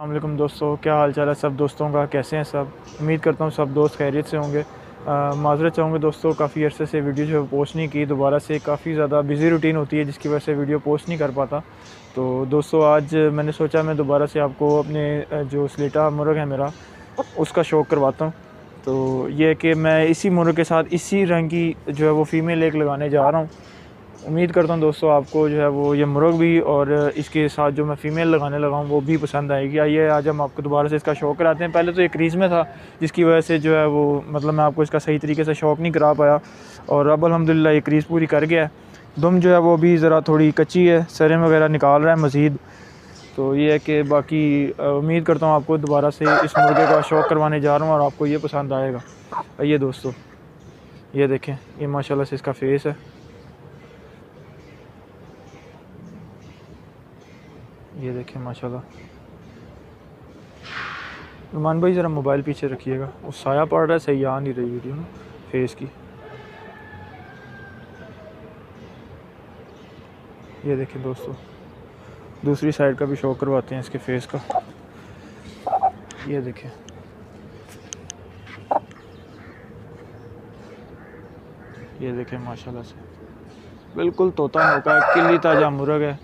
अल्लाम दोस्तों, क्या हाल चाल है सब दोस्तों का? कैसे हैं सब? उम्मीद करता हूँ सब दोस्त खैरियत से होंगे। माजरत चाहूँगे दोस्तों, काफ़ी अर्से से वीडियो जो है पोस्ट नहीं की। दोबारा से काफ़ी ज़्यादा बिज़ी रूटीन होती है, जिसकी वजह से वीडियो पोस्ट नहीं कर पाता। तो दोस्तों, आज मैंने सोचा मैं दोबारा से आपको अपने जो स्लेटा मुर्ग है मेरा, उसका शौक़ करवाता हूँ। तो ये कि मैं इसी मुर्ग के साथ इसी रंग की जो है वो फ़ीमेल एक लगाने जा रहा हूँ। उम्मीद करता हूँ दोस्तों आपको जो है वो ये मुर्ग भी और इसके साथ जो मैं फ़ीमेल लगाने लगा हूँ वो भी पसंद आएगी। आइए, आज हम आपको दोबारा से इसका शौक़ कराते हैं। पहले तो ये क्रीज़ में था, जिसकी वजह से जो है वो मतलब मैं आपको इसका सही तरीके से शौक़ नहीं करा पाया और अब अलहमदिल्ला ये क्रीज़ पूरी कर गया है। दुम जो है वो भी ज़रा थोड़ी कच्ची है, सरें वगैरह निकाल रहा है मज़ीद। तो ये है कि बाकी उम्मीद करता हूँ आपको दोबारा से इस मुर्गे का शौक़ करवाने जा रहा हूँ और आपको ये पसंद आएगा। आइए दोस्तों, ये देखें, ये माशाल्लाह से इसका फेस है। ये देखें, माशाल्लाह। नुमान भाई, ज़रा मोबाइल पीछे रखिएगा। वो साया पड़ रहा है, सही आ नहीं रही वीडियो फेस की। ये देखें दोस्तों, दूसरी साइड का भी शो करवाते हैं इसके फेस का। ये देखें। ये देखें, माशाल्लाह से। बिल्कुल तोता मौका है किली ताज़ा मुर्ग है।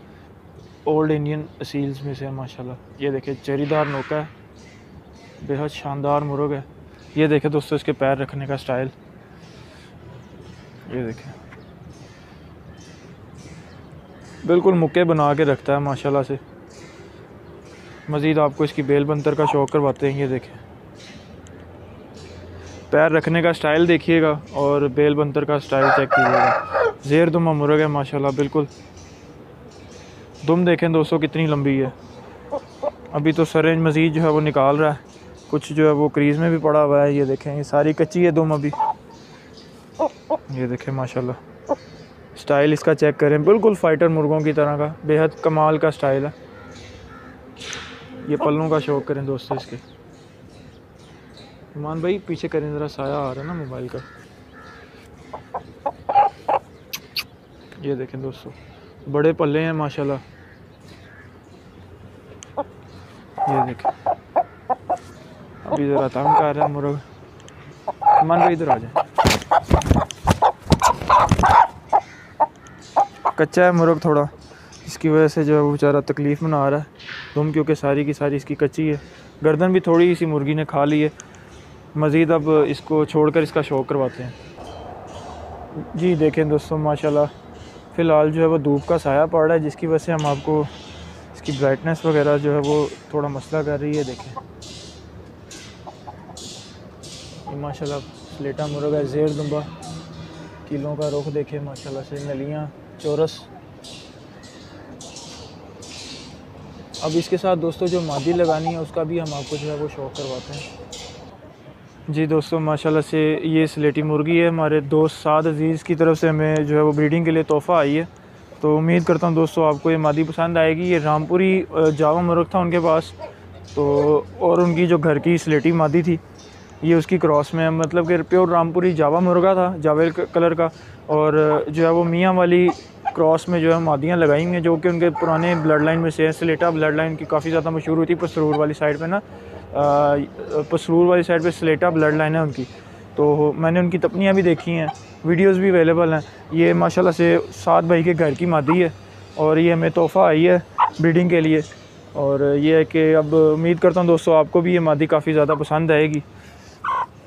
ओल्ड इंडियन असील्स में से माशाल्लाह। ये देखे, चेरीदार नोका है। बेहद शानदार मुर्ग है। ये देखे दोस्तों, इसके पैर रखने का स्टाइल। ये देखें। बिल्कुल मुक्के बना के रखता है, माशाल्लाह से। मज़ीद आपको इसकी बेल बंतर का शौक करवाते हैं, ये देखें। पैर रखने का स्टाइल देखिएगा और बेल बंतर का स्टाइल चेक कीजिएगा। जेर दुमा मुर्ग है, माशाल्लाह, बिल्कुल। दुम देखें दोस्तों कितनी लंबी है। अभी तो सरेंज मज़ीद जो है वो निकाल रहा है। कुछ जो है वो क्रीज़ में भी पड़ा हुआ है, ये देखें, ये सारी कच्ची है दुम अभी। ये देखें, माशाल्लाह। स्टाइल इसका चेक करें, बिल्कुल फ़ाइटर मुर्गों की तरह का, बेहद कमाल का स्टाइल है। ये पल्लों का शौक करें दोस्तों इसके। मान भाई, पीछे करें ज़रा, साया आ रहा है ना मोबाइल का। ये देखें दोस्तों, बड़े पल्ले हैं, माशाल्लाह। ये देखें। अभी ज़रा तंग कर रहा है मुर्ग मन भाई इधर आ जाए। कच्चा है मुर्ग थोड़ा। इसकी वजह से जो है वो बेचारा तकलीफ़ में ना आ रहा है। तुम क्योंकि सारी की सारी इसकी कच्ची है। गर्दन भी थोड़ी सी मुर्गी ने खा ली है। मज़ीद अब इसको छोड़कर इसका शौक करवाते हैं। जी देखें दोस्तों, माशाल्लाह। फ़िलहाल जो है वो धूप का साया पड़ रहा है, जिसकी वजह से हम आपको इसकी ब्राइटनेस वगैरह जो है वो थोड़ा मसला कर रही है, देखें। माशाल्लाह स्लेटा मुर्गा जेर दुम्बा। किलों का रुख देखें, माशाल्लाह से नलियाँ, चौरस। अब इसके साथ दोस्तों जो मादी लगानी है, उसका भी हम आपको जो है वो शौक़ करवाते हैं। जी दोस्तों, माशाल्लाह से ये स्लेटी मुर्गी है, हमारे दोस्त साद अज़ीज़ की तरफ़ से हमें जो है वो ब्रीडिंग के लिए तोहफ़ा आई है। तो उम्मीद करता हूँ दोस्तों आपको ये मादी पसंद आएगी। ये रामपुरी जावा मुर्ग था उनके पास। तो और उनकी जो घर की स्लेटी मादी थी, ये उसकी क्रॉस में मतलब कि प्योर रामपुरी जावा मुर्गा था, जावेल कलर का। और जो है वो मियाँ वाली क्रॉस में जो है मादियाँ लगाई हैं, जो कि उनके पुराने ब्लड लाइन में से स्लेटा ब्लड लाइन की काफ़ी ज़्यादा मशहूर हुई थी, पसरूर वाली साइड पे ना। पसरूर वाली साइड पे स्लेटा ब्लड लाइन है उनकी। तो मैंने उनकी तपनियाँ भी देखी हैं वीडियोस भी अवेलेबल हैं। ये माशाल्लाह से सात भाई के घर की मादी है और ये हमें तोहफ़ा आई है ब्रीडिंग के लिए। और ये है कि अब उम्मीद करता हूँ दोस्तों आपको भी ये मादी काफ़ी ज़्यादा पसंद आएगी।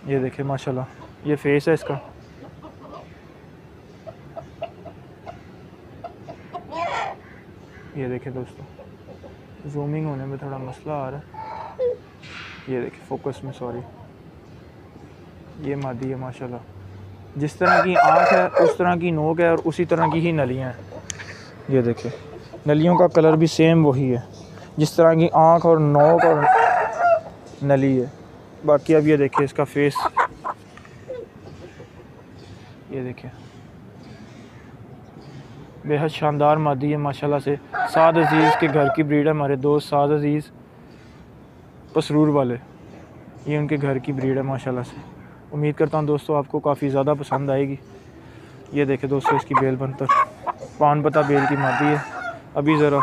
ये देखें, माशाल्लाह, ये फेस है इसका। ये देखें दोस्तों जूमिंग होने में थोड़ा मसला आ रहा है। ये देखिए फोकस में सॉरी ये मादी है, माशाल्लाह। जिस तरह की आँख है, उस तरह की नोक है और उसी तरह की ही नलियाँ हैं। ये देखिए, नलियों का कलर भी सेम वही है। जिस तरह की आँख और नोक और नली है। बाकी अब ये देखिए, इसका फेस ये देखिए। बेहद शानदार मादी है, माशाल्लाह से। साद अज़ीज़ के घर की ब्रीड है हमारे दोस्त, साद अज़ीज़। पसरूर वाले। ये उनके घर की ब्रीड है, माशाल्लाह से। उम्मीद करता हूँ दोस्तों आपको काफ़ी ज़्यादा पसंद आएगी। ये देखे दोस्तों, इसकी बेल बनतर पान पता बेल की मादी है। अभी ज़रा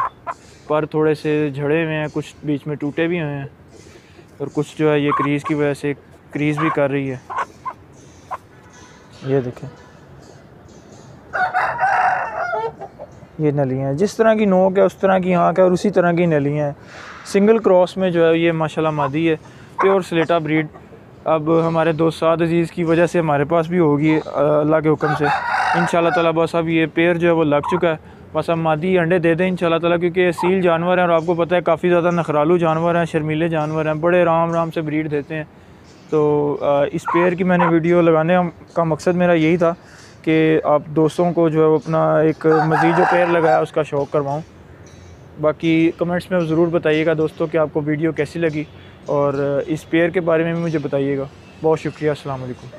पर थोड़े से झड़े हुए हैं, कुछ बीच में टूटे भी हुए हैं और कुछ जो है ये क्रीज़ की वजह से क्रीज़ भी कर रही है। ये देखें। ये नलियाँ जिस तरह की नोक है, उस तरह की आँख है और उसी तरह की नलियाँ हैं। सिंगल क्रॉस में जो है ये माशाल्लाह मादी है। प्योर स्लेटा ब्रीड। अब हमारे दोस्त साद अज़ीज़ की वजह से हमारे पास भी होगी अल्लाह के हुक्म से। इन ताला बस अब ये पेड़ जो है वो लग चुका है। बस अब मादी अंडे दे दें इन ताला, क्योंकि सील जानवर हैं और आपको पता है काफ़ी ज़्यादा नखरालू जानवर हैं, शर्मीले जानवर हैं, बड़े आराम आराम से ब्रीड देते हैं। तो इस पेड़ की मैंने वीडियो लगाने का मकसद मेरा यही था कि आप दोस्तों को जो है वो अपना एक मज़ीद जो पेड़ लगाया उसका शौक़ करवाऊँ। बाकी कमेंट्स में ज़रूर बताइएगा दोस्तों कि आपको वीडियो कैसी लगी। और इस पेयर के बारे में भी मुझे बताइएगा। बहुत शुक्रिया वालेकुम।